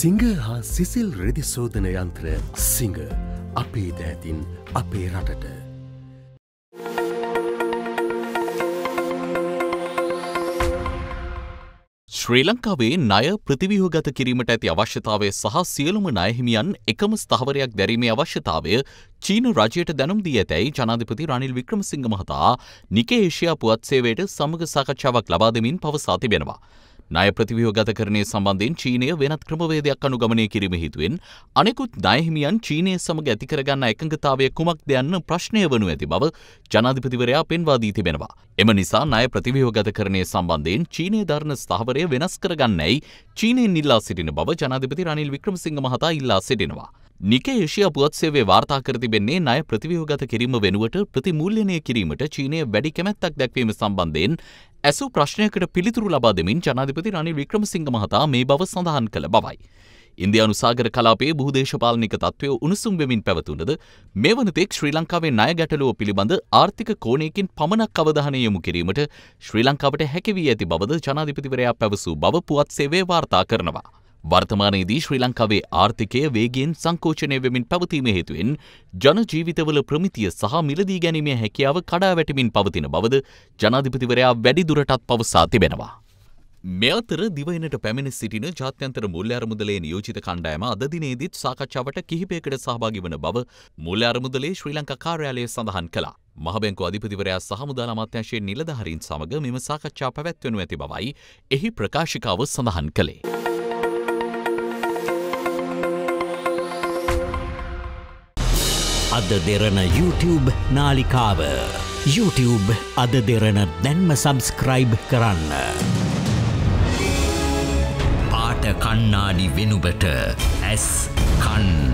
සිංහ හා සිසිල් රෙදිසෝධන යන්ත්‍ර සිංහ අපේ දෑතින් අපේ රටට. ශ්‍රී ලංකාවේ ණය ප්‍රතිව්‍යුහගත කිරීමට ඇති අවශ්‍යතාවය සහ සියලුම ණයහිමියන් එකම ස්ථාවරයක් දැරීමේ අවශ්‍යතාවය චීන රජයට දැනුම් දී ඇතැයි ජනාධිපති රනිල් වික්‍රමසිංහ මහතා නිකේ ඒෂියා පුවත් සේවයට සමග සාකච්ඡාවක් ලබා දෙමින් පවසා තිබෙනවා. ණය ප්‍රතිව්‍යුහගතකරණය සම්බන්ධයෙන් චීනය වෙනත් ක්‍රමවේදයක් අනුගමනය කිරීම හේතුවෙන් අනෙකුත් ණයහිමියන් චීනය සමග ඇති කරගන්නා එකඟතාවය කුමක්ද යන්න ප්‍රශ්නය වනු ඇති බව ජනාධිපතිවරයා පෙන්වා දී තිබෙනවා. එම නිසා ණය ප්‍රතිව්‍යුහගතකරණය සම්බන්ධයෙන් චීනය දරන ස්ථාවරය වෙනස් කරගන්නැයි චීනයෙන් ඉල්ලා සිටින බව ජනාධිපති රනිල් වික්‍රමසිංහ මහතා ඉල්ලා සිටිනවා. නිකේ ඒෂියා පුවත් සේවය වාර්තා කර තිබෙන්නේ ණය ප්‍රතිව්‍යුහගත කිරීම වෙනුවට ප්‍රතිමූල්‍යනය කිරීමට චීනය වැඩි කැමැත්තක් දැක්වීම සම්බන්ධයෙන් ඇසූ ප්‍රශ්නයකට පිළිතුරු ලබා දෙමින් ජනාධිපති රනිල් වික්‍රමසිංහ මහතා මේ බව සඳහන් කළ බවයි. ඉන්දයානු සාගර කලාපයේ බහුදේශපාලනික තත්ත්වය උණුසුම් වෙමින් පැවතුනද මේ වනතෙක් ශ්‍රී ලංකාවේ ණය ගැටලුව පිළිබඳ ආර්ථික කෝණයකින් පමණක් අවධානය යොමු කිරීමට ශ්‍රී ලංකාවට හැකිවී ඇති බවද ජනාධිපතිවරයා පැවසූ බව පුවත් සේවය වාර්තා කරනවා. වර්තමානයේදී ශ්‍රී ලංකාවේ ආර්ථිකය වේගෙන් සංකෝචනය වෙමින් පැවතීම හේතුවෙන් ජනජීවිතවල ප්‍රමිතිය සහ මිලදී ගැනීමේ හැකියාව කඩා වැටමින් පවතින බවද ජනාධිපතිවරයා වැඩිදුරටත් පවසා තිබෙනවා. මෙ අතර දිවයිනට පැමිණ සිටින ජාත්‍යන්තර මුල්‍ය අරමුදලේ නියෝජිත කණ්ඩායම අද දිනේදීත් සාකච්ඡාවට කිහිපයකට සහභාගී වන බව මුල්‍ය අරමුදලේ ශ්‍රී ලංකා කාර්යාලය සඳහන් කළා. මහබැංකු අධිපතිවරයා සහ මුදල් අමාත්‍යංශයේ නිලධාරීන් සමග මෙම සාකච්ඡා පැවැත්වෙනු ඇති බවයි එහි ප්‍රකාශිකාව සඳහන් කළේ. අද දෙරන YouTube නාලිකාව YouTube අද දෙරන දැන්ම සබස්ක්‍රයිබ් කරන්න. පාට කන්නාඩි වෙනුබට ඇස් කන්න.